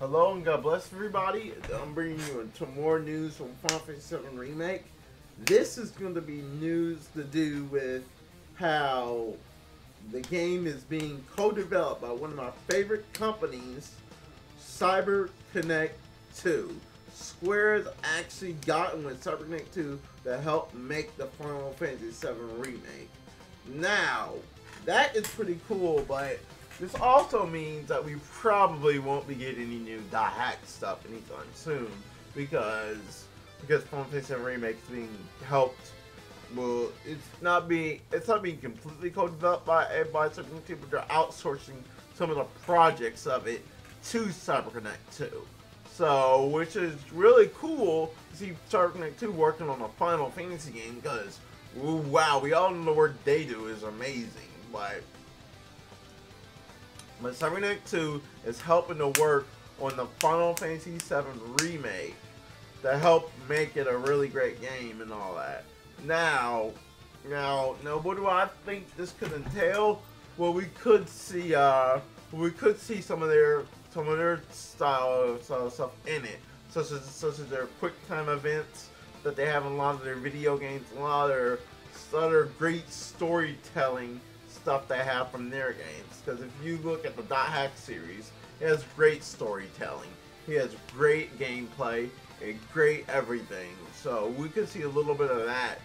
Hello and God bless everybody. I'm bringing you into more news from Final Fantasy VII Remake. This is going to be news to do with how the game is being co-developed by one of my favorite companies, CyberConnect 2. Square has actually gotten with CyberConnect 2 to help make the Final Fantasy VII Remake. Now, that is pretty cool, but this also means that we probably won't be getting any new dot hack stuff anytime soon because because Final Fantasy Remake is being helped. Well, it's not being it's not being completely co-developed by by certain people, they're outsourcing some of the projects of it to CyberConnect 2. So, which is really cool to see CyberConnect 2 working on a Final Fantasy game because, wow, we all know the work they do is amazing. But but CyberConnect 2 is helping to work on the Final Fantasy VII remake to help make it a really great game and all that. Now, now, now, what do I think this could entail? Well, we could see, uh, we could see some of their, some of their style, style stuff in it, such as, such as their quick time events that they have in a lot of their video games, a lot of their, other great storytelling stuff they have from their games. Because if you look at the Dot Hack series, it has great storytelling. He has great gameplay and great everything. So we could see a little bit of that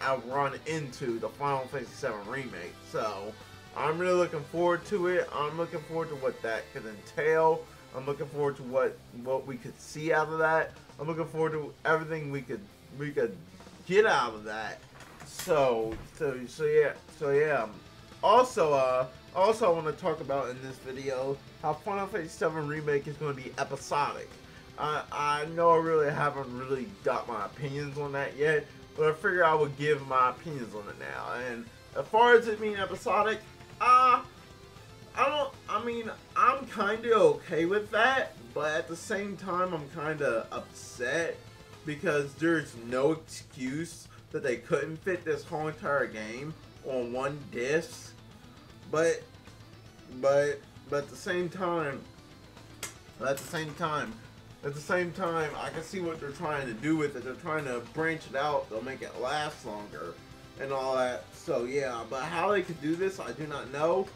uh, run into the Final Fantasy VII remake. So I'm really looking forward to it. I'm looking forward to what that could entail. I'm looking forward to what what we could see out of that. I'm looking forward to everything we could we could get out of that. So so so yeah so yeah. Also, uh, also I want to talk about in this video how Final Fantasy VII Remake is going to be episodic. I, I know I really haven't really got my opinions on that yet, but I figure I would give my opinions on it now. And as far as it being episodic, uh, I don't, I mean, I'm kind of okay with that, but at the same time, I'm kind of upset because there's no excuse that they couldn't fit this whole entire game on one disc but, but, but at the same time, at the same time, at the same time, I can see what they're trying to do with it. They're trying to branch it out. They'll make it last longer and all that. So yeah, but how they could do this, I do not know.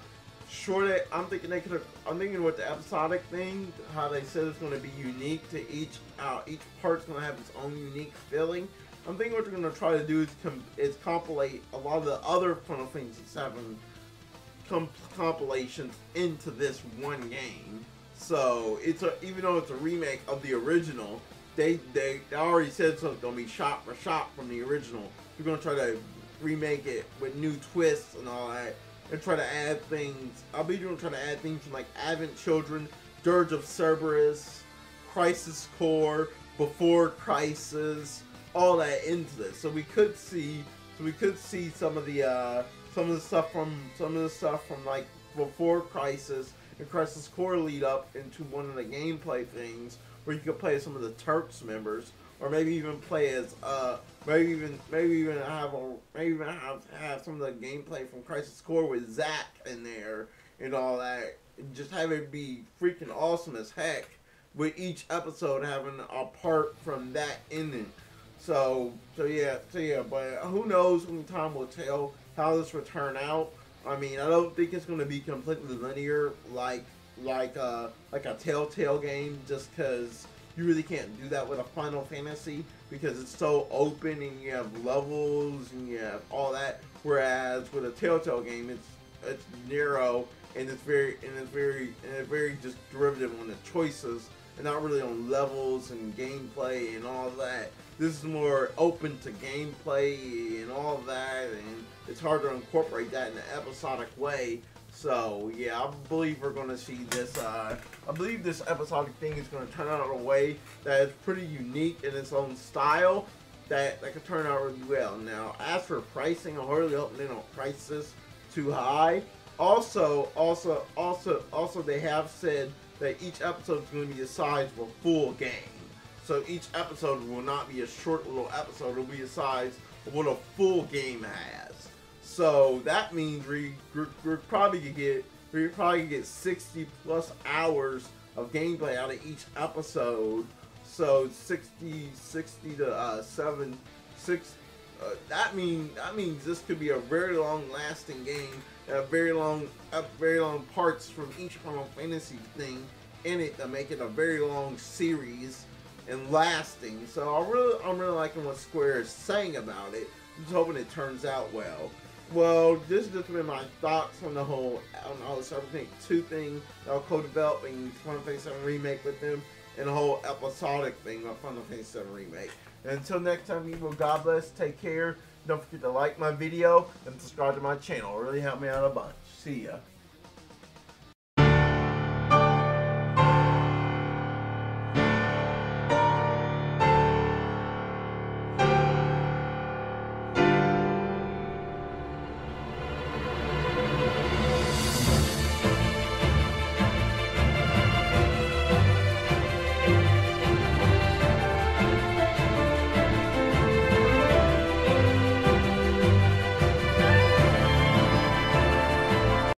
Sure, they, I'm thinking they could. I'm thinking with the episodic thing, how they said it's going to be unique to each. Uh, each part's going to have its own unique feeling. I'm thinking what they're going to try to do is com is compilate a lot of the other Final Fantasy VII comp compilations into this one game. So it's a even though it's a remake of the original, they they, they already said so it's gonna be shot for shot from the original. We're gonna try to remake it with new twists and all that, and try to add things. I'll be doing trying to add things from like Advent Children, Dirge of Cerberus, Crisis Core, Before Crisis, all that into this. So we could see, so we could see some of the. Uh, some of the stuff from some of the stuff from like before Crisis and Crisis Core lead up into one of the gameplay things where you could play some of the Turks members, or maybe even play as uh maybe even maybe even have a maybe even have have some of the gameplay from Crisis Core with Zack in there and all that. And just have it be freaking awesome as heck with each episode having a part from that ending. So so yeah so yeah, but who knows? Only time will tell how this will turn out. I mean, I don't think it's going to be completely linear like like uh, like a Telltale game, just because you really can't do that with a Final Fantasy because it's so open and you have levels and you have all that. Whereas with a Telltale game, it's it's narrow and it's very and it's very and it's very just derivative on the choices and not really on levels and gameplay and all that. This is more open to gameplay and all that, and it's hard to incorporate that in an episodic way. So yeah, I believe we're to see this. Uh, I believe this episodic thing is to turn out in a way that is pretty unique in its own style. That that could turn out really well. Now, as for pricing, I really hope they don't price this too high. Also, also, also, also, they have said that each episode is going to be the size of a full game. So each episode will not be a short little episode. It'll be the size of what a full game has. So that means we, we're, probably gonna get we probably get 60 plus hours of gameplay out of each episode. So 60, 60 to uh, 7, 6. Uh, that mean that means this could be a very long lasting game. A very long, uh, very long parts from each Final Fantasy thing in it to make it a very long series and lasting. So I really, I'm really liking what Square is saying about it. I'm just hoping it turns out well. Well, this has just been my thoughts on the whole, on all this everything two thing, uh, co-developing Final Fantasy 7 remake with them, and the whole episodic thing of Final Fantasy 7 remake. And until next time, people, God bless, take care. Don't forget to like my video and subscribe to my channel. It really helped me out a bunch. See ya.